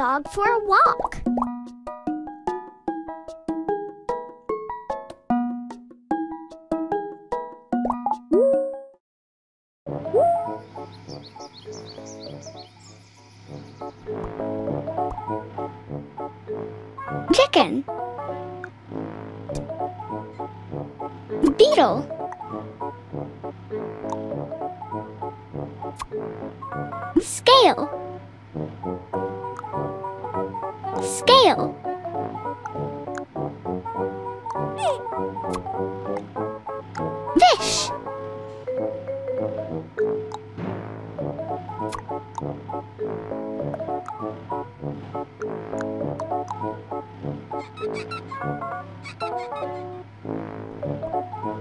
dog for a walk. Chicken. Beetle. Scale. Scale. Fish.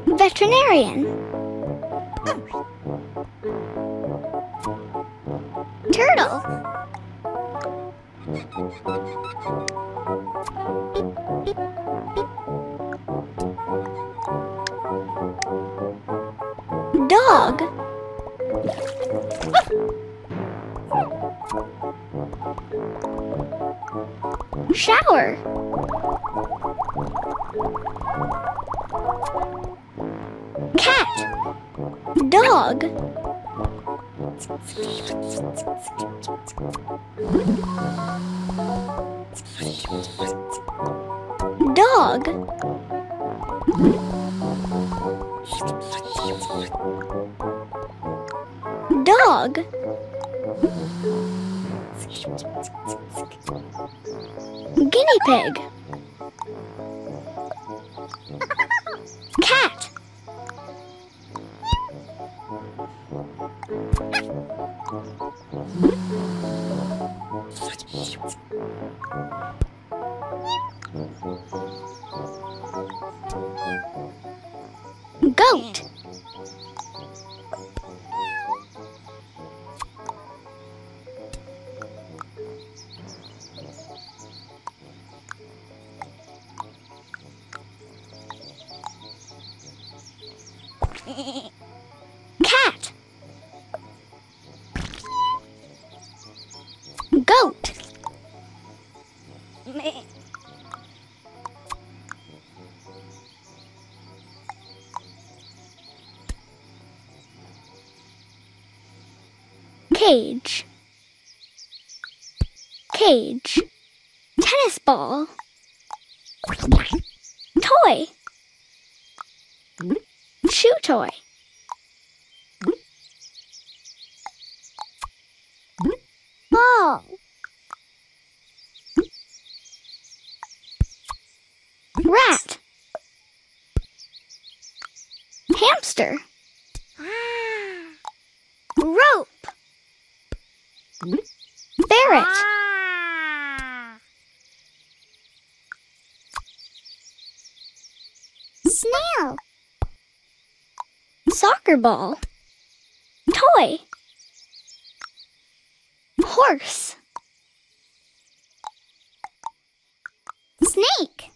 Veterinarian. Shower. Cat. Dog. Dog. Dog. Guinea pig. Cat. Goat. Cage. Cage. Tennis ball. Toy. Shoe toy. Rat. Hamster. Rope. Ferret. Snail. Soccer ball. Toy. Horse. Snake.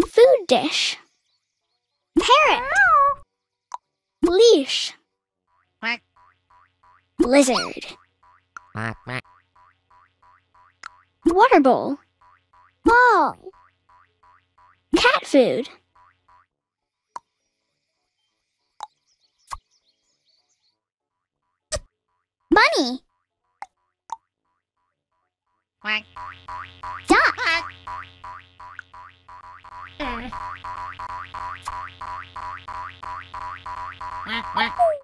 Food dish. Parrot. Leash. Lizard. Water bowl. Ball. Cat food. Bunny. Quack. Duck. Quack, quack.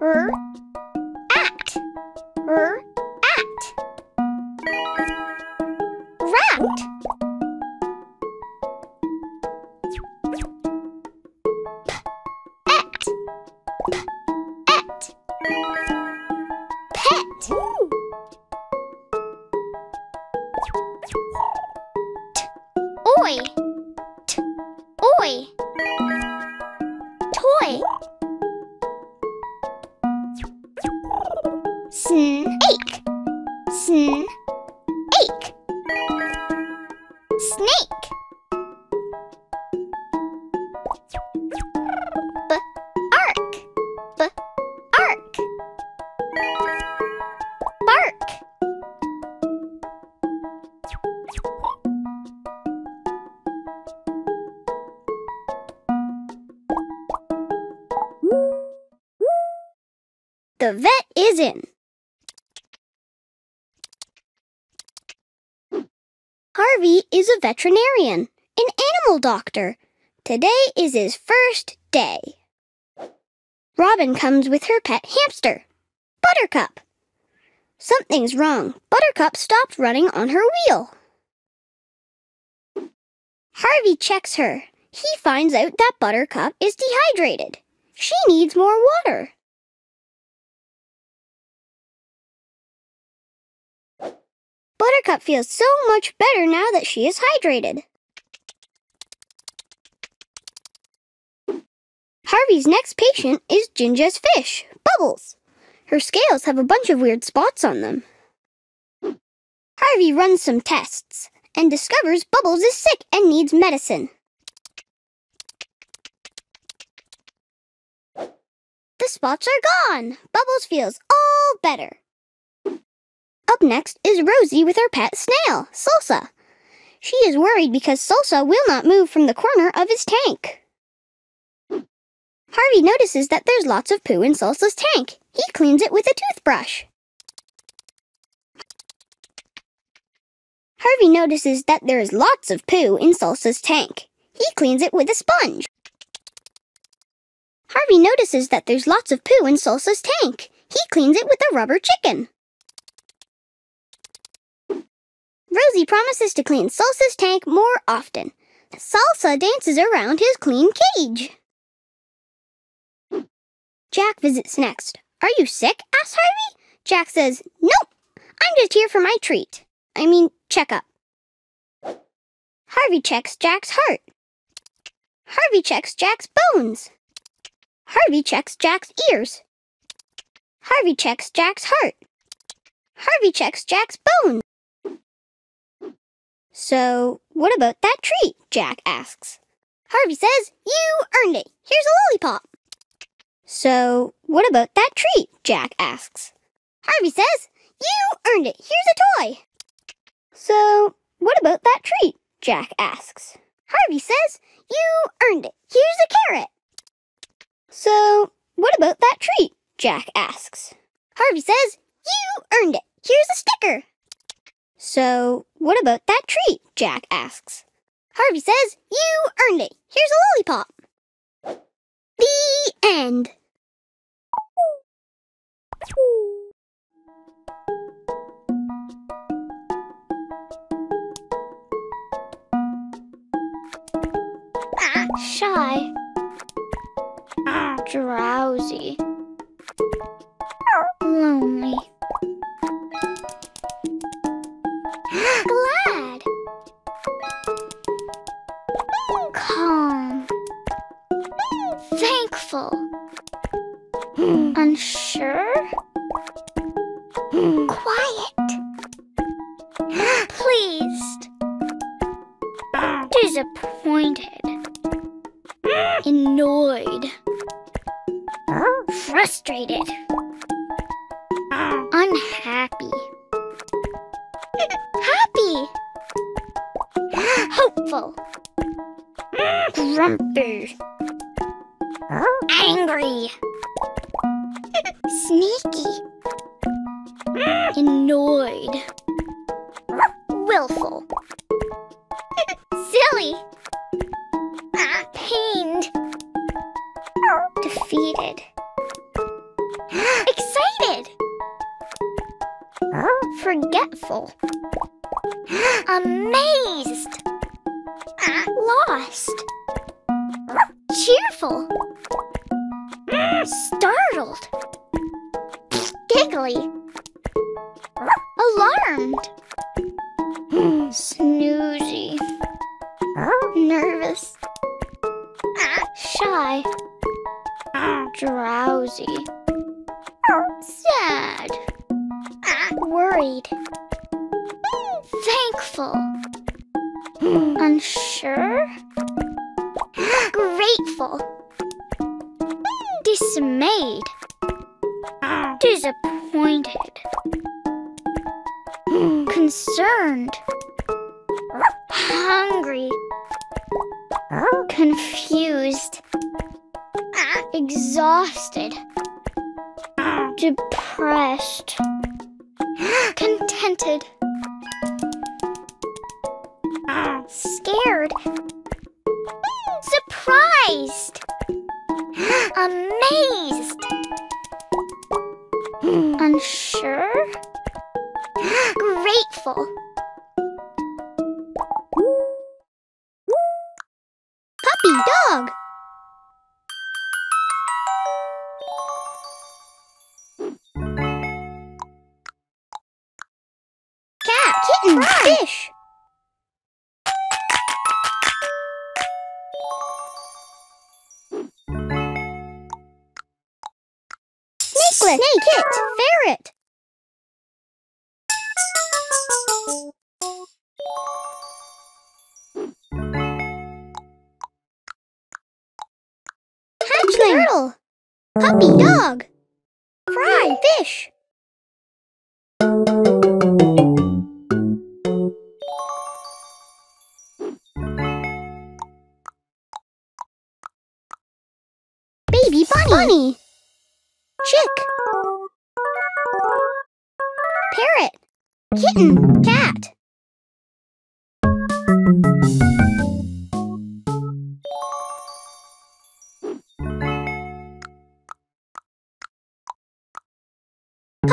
嗯。Snake. Snake. Snake. B ark. B ark. Bark. The vet is in. Harvey is a veterinarian, an animal doctor. Today is his first day. Robin comes with her pet hamster, Buttercup. Something's wrong. Buttercup stopped running on her wheel. Harvey checks her. He finds out that Buttercup is dehydrated. She needs more water. Buttercup feels so much better now that she is hydrated. Harvey's next patient is Ginger's fish, Bubbles. Her scales have a bunch of weird spots on them. Harvey runs some tests and discovers Bubbles is sick and needs medicine. The spots are gone. Bubbles feels all better. Up next is Rosie with her pet snail, Salsa. She is worried because Salsa will not move from the corner of his tank. Harvey notices that there's lots of poo in Salsa's tank. He cleans it with a toothbrush. Harvey notices that there is lots of poo in Salsa's tank. He cleans it with a sponge. Harvey notices that there's lots of poo in Salsa's tank. He cleans it with a rubber chicken. Rosie promises to clean Salsa's tank more often. Salsa dances around his clean cage. Jack visits next. Are you sick? asks Harvey. Jack says, Nope, I'm just here for my treat. I mean, checkup. Harvey checks Jack's heart. Harvey checks Jack's bones. Harvey checks Jack's ears. Harvey checks Jack's heart. Harvey checks Jack's bones. So, what about that treat? Jack asks. Harvey says, You earned it. Here's a lollipop. So, what about that treat? Jack asks. Harvey says, You earned it. Here's a toy. So, what about that treat? Jack asks. Harvey says, You earned it. Here's a carrot. So, what about that treat? Jack asks. Harvey says, You earned it. Here's a sticker. So, what about that treat? Jack asks. Harvey says, You earned it. Here's a lollipop. The end. Thankful. Hmm. Unsure. Hmm. Quiet. Pleased. Disappointed. Hmm. Annoyed. Frustrated. Angry. Sneaky. Annoyed. Willful. 遠い。Disappointed. Concerned. Hungry. Confused. Exhausted. Depressed. Contented. Scared. Surprised. Amazed. Unsure. Grateful. Puppy dog. Puppy, dog. Fry, fish.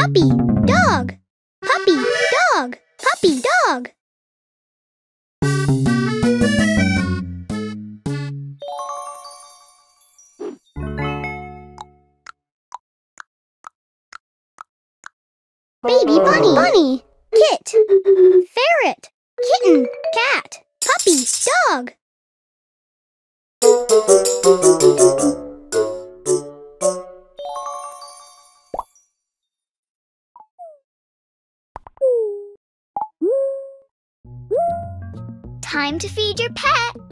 Puppy. Dog. Puppy. Dog. Puppy. Dog. Baby bunny. Bunny. Kit. Ferret. Kitten. Cat. Puppy. Dog. Time to feed your pet.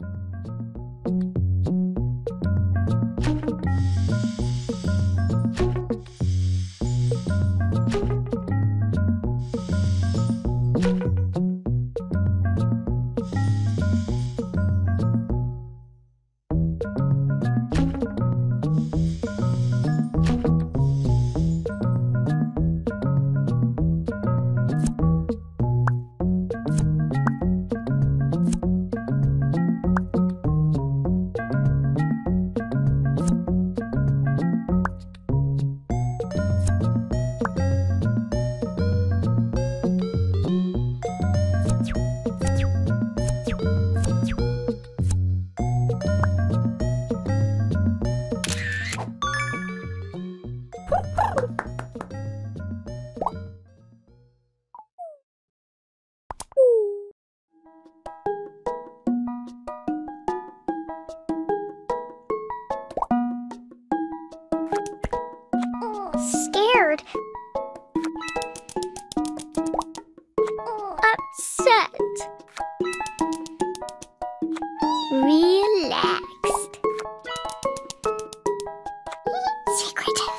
Secretive.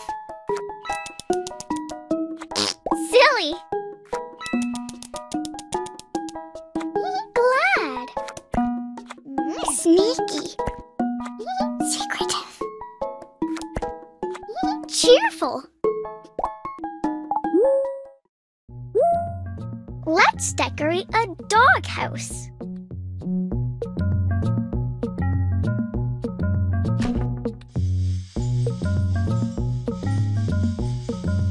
Silly. Glad. Sneaky. Secretive. Cheerful. Let's decorate a doghouse. Bye.